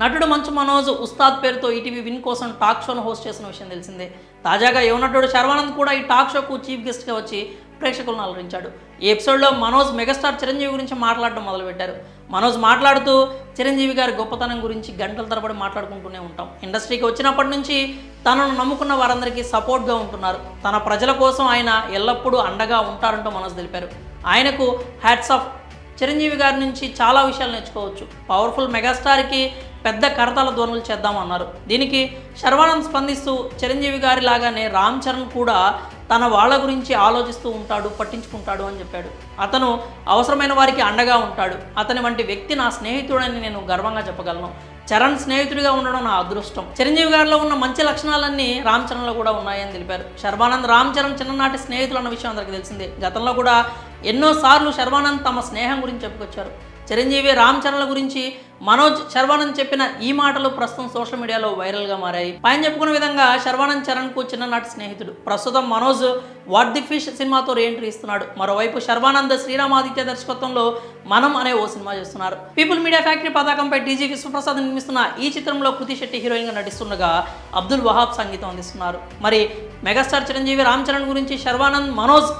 నటుడు మంచు మనోజ్ ఉస్తాద్ పేరుతో ఈటీవీ విన్ కోసం టాక్ షోను హోస్ట్ చేసిన విషయం తెలిసిందే. తాజాగా యువ నటుడు శర్వానంద్ కూడా ఈ టాక్ షోకు చీఫ్ గెస్ట్గా వచ్చి ప్రేక్షకులను అలరించాడు. ఈ ఎపిసోడ్లో మనోజ్ మెగాస్టార్ చిరంజీవి గురించి మాట్లాడడం మొదలుపెట్టారు. మనోజ్ మాట్లాడుతూ చిరంజీవి గారి గొప్పతనం గురించి గంటల తరబడి మాట్లాడుకుంటూనే ఉంటాం. ఇండస్ట్రీకి వచ్చినప్పటి నుంచి తనను నమ్ముకున్న వారందరికీ సపోర్ట్గా ఉంటున్నారు. తన ప్రజల కోసం ఆయన ఎల్లప్పుడూ అండగా ఉంటారంటూ మనోజ్ తెలిపారు. ఆయనకు హ్యాట్స్ ఆఫ్ చిరంజీవి గారి నుంచి చాలా విషయాలు నేర్చుకోవచ్చు. పవర్ఫుల్ మెగాస్టార్కి పెద్ద కరతాల ధ్వనులు చేద్దామన్నారు. దీనికి శర్వానంద్ స్పందిస్తూ చిరంజీవి గారి లాగానే రామ్ చరణ్ కూడా తన వాళ్ళ గురించి ఆలోచిస్తూ ఉంటాడు పట్టించుకుంటాడు అని చెప్పాడు. అతను అవసరమైన వారికి అండగా ఉంటాడు. అతని వంటి వ్యక్తి నా స్నేహితుడని నేను గర్వంగా చెప్పగలను. చరణ్ స్నేహితుడిగా ఉండడం నా అదృష్టం. చిరంజీవి గారిలో ఉన్న మంచి లక్షణాలన్నీ రామ్ చరణ్లో కూడా ఉన్నాయని తెలిపారు. శర్వానంద్ రామ్ చరణ్ చిన్ననాటి స్నేహితులు అన్న విషయం అందరికీ తెలిసిందే. గతంలో కూడా ఎన్నోసార్లు శర్వానంద్ తమ స్నేహం గురించి చెప్పుకొచ్చారు. చిరంజీవి రామ్ చరణ్ల గురించి మనోజ్ శర్వానంద్ చెప్పిన ఈ మాటలు ప్రస్తుతం సోషల్ మీడియాలో వైరల్గా మారాయి. పైన చెప్పుకున్న విధంగా శర్వానంద్ చరణ్కు చిన్ననాటి స్నేహితుడు. ప్రస్తుతం మనోజ్ వాట్ ది ఫిష్ సినిమాతో రీఎంట్రీ ఇస్తున్నాడు. మరోవైపు శర్వానంద్ శ్రీరామాదిత్య దర్శకత్వంలో మనం అనే ఓ సినిమా చేస్తున్నారు. పీపుల్ మీడియా ఫ్యాక్టరీ పతాకంపై డీజీ విశ్వప్రసాద్ నిర్మిస్తున్న ఈ చిత్రంలో కృతి శెట్టి హీరోయిన్గా నటిస్తుండగా అబ్దుల్ వహాబ్ సంగీతం అందిస్తున్నారు. మరి మెగాస్టార్ చిరంజీవి రామ్ చరణ్ గురించి శర్వానంద్ మనోజ్